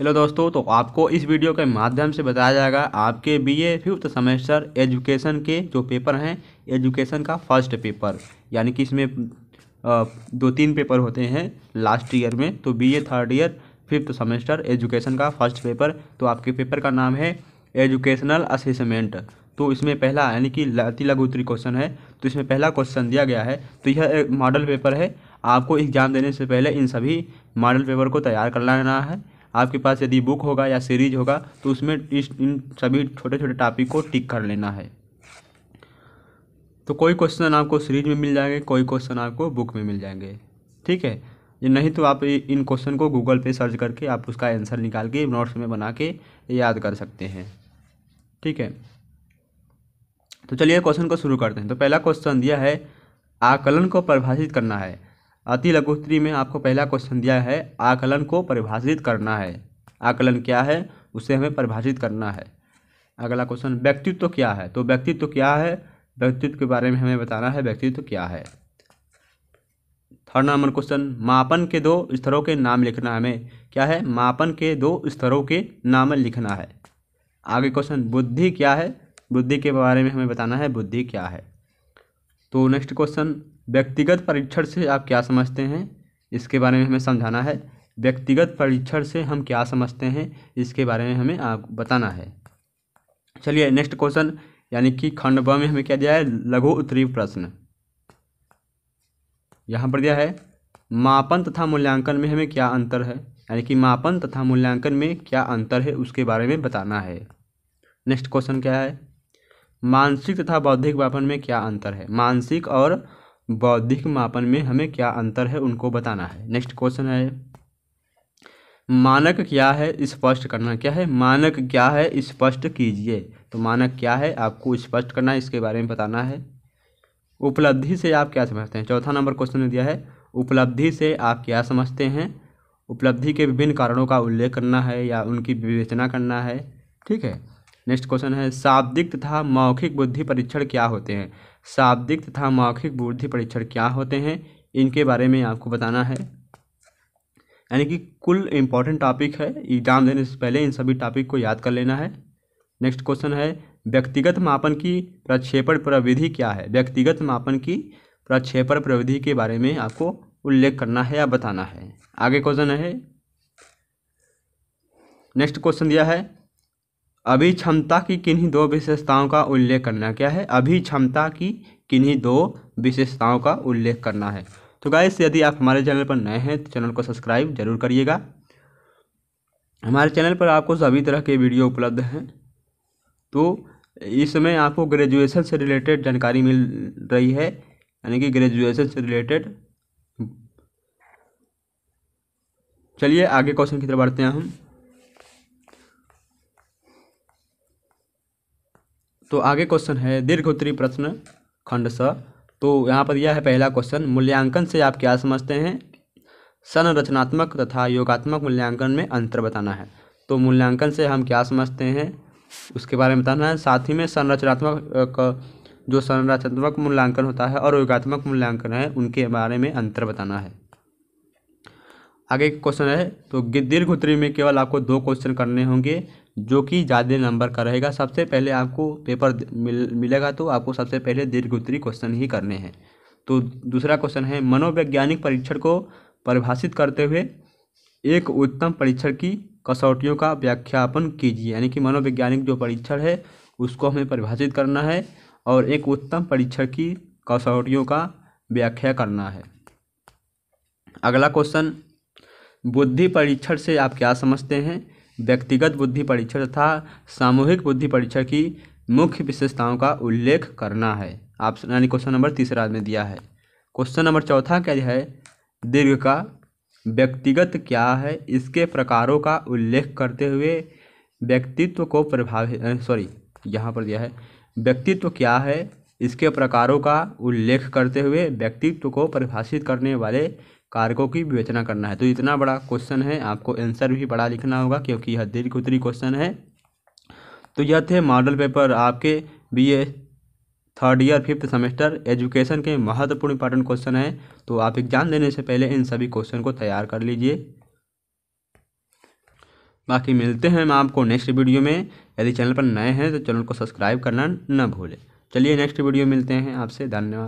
Hello दोस्तों तो आपको इस वीडियो के माध्यम से बताया जाएगा आपके बीए फिफ्थ सेमेस्टर एजुकेशन के जो पेपर हैं एजुकेशन का फ़र्स्ट पेपर यानी कि इसमें दो तीन पेपर होते हैं लास्ट ईयर में तो BA third year fifth semester education का फ़र्स्ट पेपर तो आपके पेपर का नाम है एजुकेशनल असेसमेंट तो इसमें पहला, यानी कि अति लघु उत्तरी क्वेश्चन है तो इसमें पहला क्वेश्चन दिया गया है तो यह एक मॉडल पेपर है। आपको एग्ज़ाम देने से पहले इन सभी मॉडल पेपर को तैयार कर लेना है। आपके पास यदि बुक होगा या सीरीज़ होगा तो उसमें इस, इन सभी छोटे छोटे टॉपिक को टिक कर लेना है। तो कोई क्वेश्चन आपको सीरीज़ में मिल जाएँगे, कोई क्वेश्चन आपको बुक में मिल जाएँगे। ठीक है? ये नहीं तो आप इन क्वेश्चन को गूगल पे सर्च करके आप उसका आंसर निकाल के नोट्स में बना के याद कर सकते हैं। ठीक है? तो चलिए क्वेश्चन को शुरू करते हैं। तो पहला क्वेश्चन दिया है, आकलन को परिभाषित करना है। अति लघुत्तरी में आपको पहला क्वेश्चन दिया है, आकलन को परिभाषित करना है। आकलन क्या है? उसे हमें परिभाषित करना है। अगला क्वेश्चन व्यक्तित्व क्या है? तो व्यक्तित्व क्या है? व्यक्तित्व के बारे में हमें बताना है, व्यक्तित्व क्या है। थर्ड नंबर क्वेश्चन मापन के दो स्तरों के नाम लिखना है हमें। क्या है? मापन के दो स्तरों के नाम लिखना है। आगे क्वेश्चन बुद्धि क्या है? बुद्धि के बारे में हमें बताना है, बुद्धि क्या है। तो नेक्स्ट क्वेश्चन व्यक्तिगत परीक्षण से आप क्या समझते हैं? इसके बारे में हमें समझाना है। व्यक्तिगत परीक्षण से हम क्या समझते हैं? इसके बारे में हमें आप बताना है। चलिए नेक्स्ट क्वेश्चन यानी कि खंड ब में हमें क्या दिया है? लघु उत्तरीय प्रश्न। यहाँ पर दिया है, मापन तथा मूल्यांकन में हमें क्या अंतर है? यानी कि मापन तथा मूल्यांकन में क्या अंतर है, उसके बारे में बताना है। नेक्स्ट क्वेश्चन क्या है? मानसिक तथा बौद्धिक मापन में क्या अंतर है? मानसिक और बौद्धिक मापन में हमें क्या अंतर है उनको बताना है। नेक्स्ट क्वेश्चन है। मानक क्या है, स्पष्ट करना। क्या है? मानक क्या है, स्पष्ट कीजिए। तो मानक क्या है, आपको स्पष्ट करना है, इसके बारे में बताना है। उपलब्धि से आप क्या समझते हैं? चौथा नंबर क्वेश्चन में दिया है। उपलब्धि से आप क्या समझते हैं? उपलब्धि के विभिन्न कारणों का उल्लेख करना है या उनकी विवेचना करना है। ठीक है। नेक्स्ट क्वेश्चन है, शाब्दिक तथा मौखिक बुद्धि परीक्षण क्या होते हैं? शाब्दिक तथा मौखिक बुद्धि परीक्षण क्या होते हैं, इनके बारे में आपको बताना है। यानी कि कुल इम्पोर्टेंट टॉपिक है, एग्ज़ाम देने से पहले इन सभी टॉपिक को याद कर लेना है। नेक्स्ट क्वेश्चन है, व्यक्तिगत मापन की प्रक्षेपण प्रविधि क्या है? व्यक्तिगत मापन की प्रक्षेपण प्रविधि के बारे में आपको उल्लेख करना है या बताना है। आगे क्वेश्चन है। नेक्स्ट क्वेश्चन दिया है अभी क्षमता की किन्हीं दो विशेषताओं का उल्लेख करना क्या है? अभी क्षमता की किन्हीं दो विशेषताओं का उल्लेख करना है। तो गाइस यदि आप हमारे चैनल पर नए हैं तो चैनल को सब्सक्राइब ज़रूर करिएगा। हमारे चैनल पर आपको सभी तरह के वीडियो उपलब्ध हैं। तो इसमें आपको ग्रेजुएशन से रिलेटेड जानकारी मिल रही है, यानी कि ग्रेजुएशन से रिलेटेड चलिए आगे क्वेश्चन की तरफ़ बढ़ते हैं हम। तो आगे क्वेश्चन है दीर्घ उत्तरी प्रश्न, खंड स। तो यहाँ पर यह है पहला क्वेश्चन मूल्यांकन से आप क्या समझते हैं? संरचनात्मक तथा योगात्मक मूल्यांकन में अंतर बताना है। तो मूल्यांकन से हम क्या समझते हैं? उसके बारे में बताना है। साथ ही में संरचनात्मक जो संरचनात्मक मूल्यांकन होता है और योगात्मक मूल्यांकन है, उनके बारे में अंतर बताना है। आगे क्वेश्चन है तो दीर्घ उत्तरी में केवल आपको दो क्वेश्चन करने होंगे। जो कि ज़्यादा नंबर का रहेगा। सबसे पहले आपको पेपर मिल, मिलेगा तो आपको सबसे पहले दीर्घ उत्तरी क्वेश्चन ही करने हैं। तो दूसरा क्वेश्चन है, मनोवैज्ञानिक परीक्षण को परिभाषित करते हुए एक उत्तम परीक्षण की कसौटियों का व्याख्यापन कीजिए। यानी कि मनोवैज्ञानिक जो परीक्षण है, उसको हमें परिभाषित करना है और एक उत्तम परीक्षण की कसौटियों का व्याख्या करना है। अगला क्वेश्चन बुद्धि परीक्षण से आप क्या समझते हैं? व्यक्तिगत बुद्धि परीक्षण तथा सामूहिक बुद्धि परीक्षण की मुख्य विशेषताओं का उल्लेख करना है। आप यानी क्वेश्चन नंबर तीसरा में दिया है। क्वेश्चन नंबर चौथा क्या है? दीर्घ का व्यक्तिगत क्या है? इसके प्रकारों का उल्लेख करते हुए व्यक्तित्व को प्रभावित सॉरी यहाँ पर दिया है। व्यक्तित्व क्या है? इसके प्रकारों का उल्लेख करते हुए व्यक्तित्व को परिभाषित करने वाले कारकों की विवेचना करना है। तो इतना बड़ा क्वेश्चन है, आपको आंसर भी बड़ा लिखना होगा, क्योंकि यह दीर्घ उत्तरी क्वेश्चन है। तो यह थे मॉडल पेपर आपके BA third year fifth semester education के महत्वपूर्ण इंपॉर्टेंट क्वेश्चन है। तो आप एग्ज़ाम देने से पहले इन सभी क्वेश्चन को तैयार कर लीजिए। बाकी मिलते हैं हम आपको नेक्स्ट वीडियो में। यदि चैनल पर नए हैं तो चैनल को सब्सक्राइब करना न भूलें। चलिए नेक्स्ट वीडियो मिलते हैं आपसे। धन्यवाद।